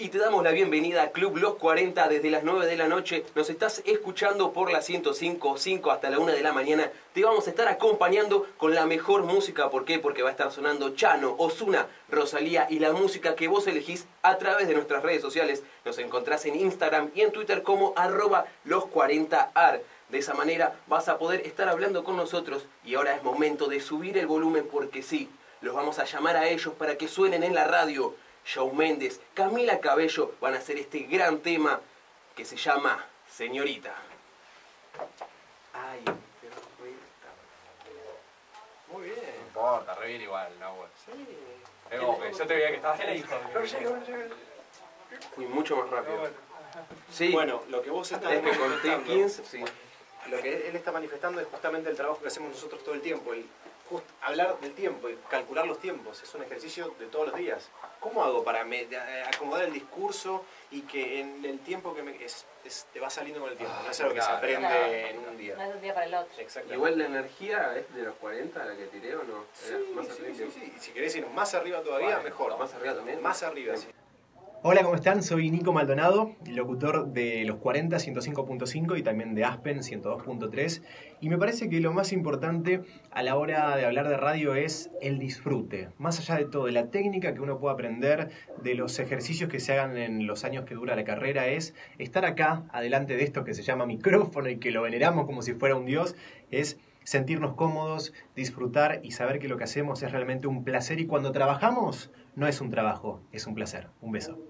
y te damos la bienvenida a Club Los 40 desde las 9 de la noche. Nos estás escuchando por la 105.5 hasta la 1 de la mañana. Te vamos a estar acompañando con la mejor música. ¿Por qué? Porque va a estar sonando Chano, Osuna, Rosalía y la música que vos elegís a través de nuestras redes sociales. Nos encontrás en Instagram y en Twitter como arroba los 40ar. De esa manera vas a poder estar hablando con nosotros y ahora es momento de subir el volumen porque sí, los vamos a llamar a ellos para que suenen en la radio. Shawn Méndez, Camila Cabello van a hacer este gran tema que se llama Señorita. Ay, Muy bien. No importa, re bien igual, no, bueno. Sí. yo te veía que estabas ¿Qué le dijo? No llego, no llego. fui mucho más rápido. Sí, Bueno, lo que vos estás es que conté manifestando, 15, sí. Lo que él está manifestando es justamente el trabajo que hacemos nosotros todo el tiempo, el just- hablar del tiempo y calcular los tiempos, es un ejercicio de todos los días. ¿Cómo hago para me- eh, acomodar el discurso y que en el tiempo que me, es, es- te va saliendo con el tiempo? Ah, no es algo que se aprende Claro. en un No día. es de un día para el otro. Igual la energía es de los 40 la que tiré o no? Sí, más sí, sí, sí. Y Si querés ir más arriba todavía, Vale, mejor. Más arriba también. Más arriba, sí. Hola, ¿cómo están? Soy Nico Maldonado, locutor de los 40 105.5 y también de Aspen 102.3. Y me parece que lo más importante a la hora de hablar de radio es el disfrute. Más allá de todo, de la técnica que uno puede aprender, de los ejercicios que se hagan en los años que dura la carrera, es estar acá, adelante de esto que se llama micrófono y que lo veneramos como si fuera un dios, es sentirnos cómodos, disfrutar y saber que lo que hacemos es realmente un placer y cuando trabajamos no es un trabajo, es un placer. Un beso.